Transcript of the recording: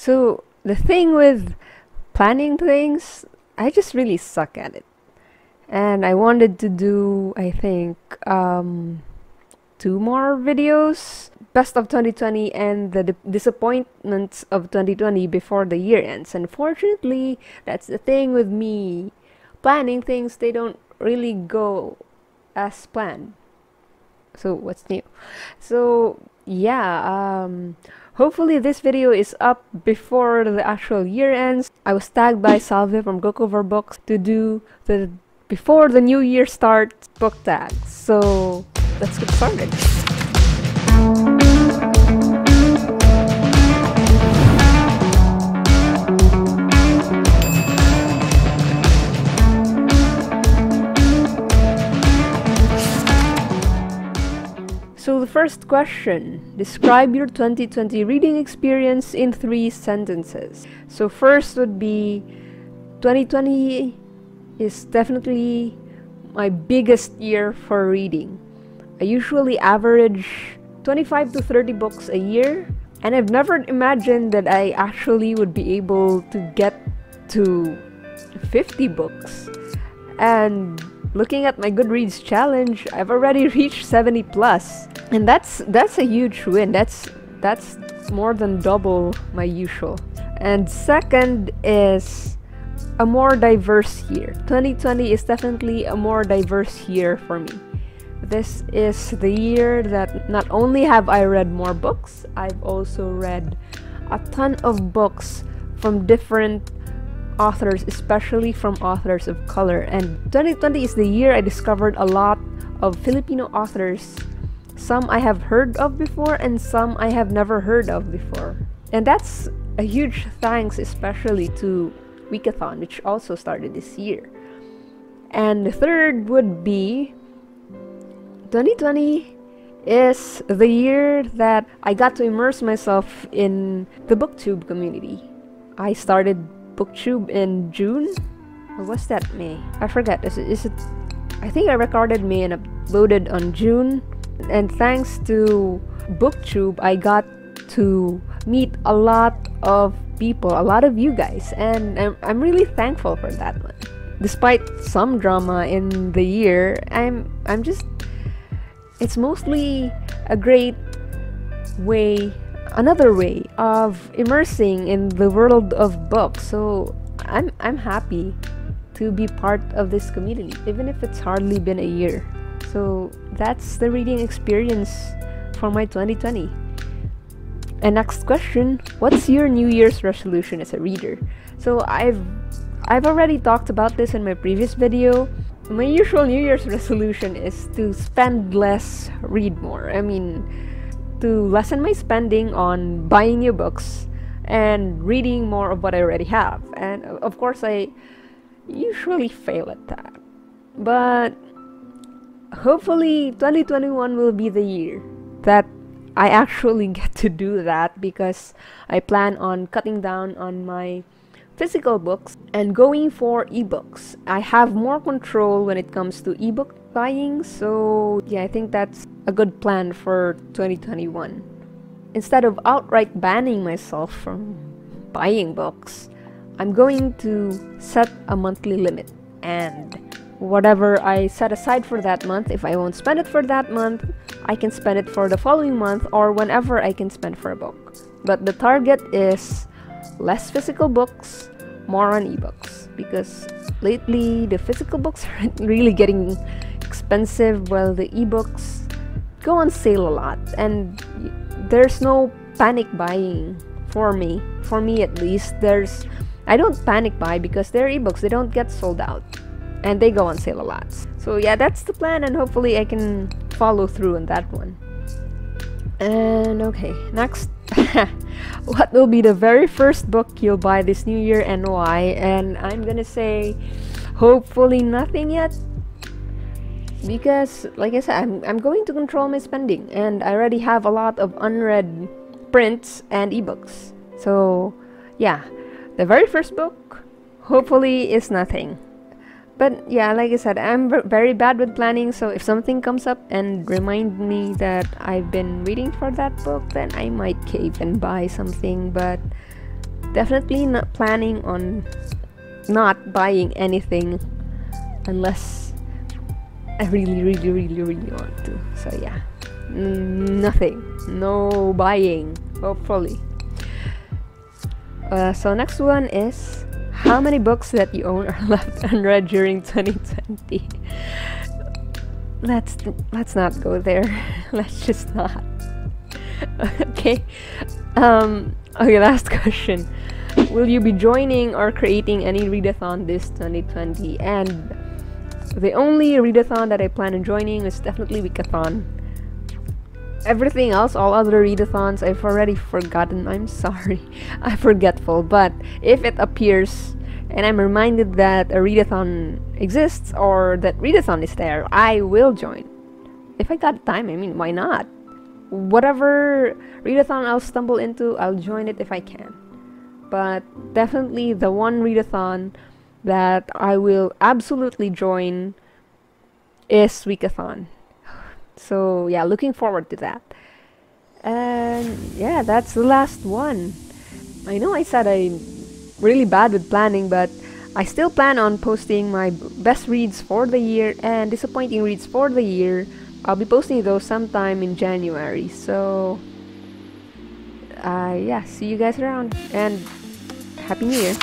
So the thing with planning things, I just really suck at it. And I wanted to do, I think, um, two more videos best of 2020 and the disappointments of 2020 before the year ends. Unfortunately, that's the thing with me. Planning things, they don't really go as planned. So, what's new? So, yeah, um, hopefully this video is up before the actual year ends. I was tagged by Salve from Cuckoo For Books to do the before the new year starts book tag. So, let's get started. First question, describe your 2020 reading experience in three sentences. So first would be 2020 is definitely my biggest year for reading. I usually average 25 to 30 books a year and I've never imagined that I actually would be able to get to 50 books. And looking at my Goodreads challenge, I've already reached 70 plus. And that's that's a huge win. That's that's more than double my usual. And second is a more diverse year. 2020 is definitely a more diverse year for me. This is the year that not only have I read more books, I've also read a ton of books from different authors, especially from authors of color. And 2020 is the year I discovered a lot of Filipino authors. Some I have heard of before and some I have never heard of before. And that's a huge thanks especially to Wikathon, which also started this year. And the third would be 2020 is the year that I got to immerse myself in the booktube community. I started booktube in June or was that May? I forget. Is it, is it I think I recorded May and uploaded on June and thanks to booktube I got to meet a lot of people, a lot of you guys and I'm, I'm really thankful for that one. Despite some drama in the year, I'm I'm just it's mostly a great way another way of immersing in the world of books. So I'm I'm happy to be part of this community, even if it's hardly been a year. So that's the reading experience for my 2020. And next question, what's your New Year's resolution as a reader? So I've I've already talked about this in my previous video. My usual New Year's resolution is to spend less, read more. I mean, to lessen my spending on buying new books and reading more of what I already have. And of course, I usually fail at that. But hopefully, 2021 will be the year that I actually get to do that because I plan on cutting down on my physical books and going for ebooks. I have more control when it comes to ebook buying, so yeah, I think that's a good plan for 2021. Instead of outright banning myself from buying books, I'm going to set a monthly limit and whatever I set aside for that month, if I won't spend it for that month, I can spend it for the following month or whenever I can spend for a book. But the target is less physical books, more on ebooks. Because lately the physical books are really getting expensive while the ebooks go on sale a lot. And there's no panic buying for me for me at least. There's i don't panic buy because they're ebooks. They don't get sold out and they go on sale a lot. So yeah that's the plan and hopefully i can follow through on that one. And okay next. What will be the very first book you'll buy this new year and why? And i'm gonna say hopefully nothing yet. Because like I said I'm, I'm going to control my spending and I already have a lot of unread prints and ebooks. So yeah the very first book hopefully is nothing but yeah like I said I'm very bad with planning so if something comes up and remind me that I've been reading for that book then I might cave and buy something but definitely not planning on not buying anything unless I really, really, really, really want to. So yeah, nothing, no buying, hopefully. Uh, so next one is how many books that you own are left unread during 2020. let's let's not go there. let's just not. okay. Um. Okay. Last question. Will you be joining or creating any readathon this 2020? And the only readathon that I plan on joining is definitely Wikathon. Everything else, all other readathons, I've already forgotten. I'm sorry. I'm forgetful. But if it appears and I'm reminded that a readathon exists or that readathon is there, I will join. If I got time, I mean, why not? Whatever readathon I'll stumble into, I'll join it if I can. But definitely the one readathon that I will absolutely join is Wikathon. So yeah, looking forward to that. And yeah, that's the last one. I know I said I'm really bad with planning, but I still plan on posting my best reads for the year and disappointing reads for the year. I'll be posting those sometime in January. So, uh, yeah, see you guys around and Happy New Year!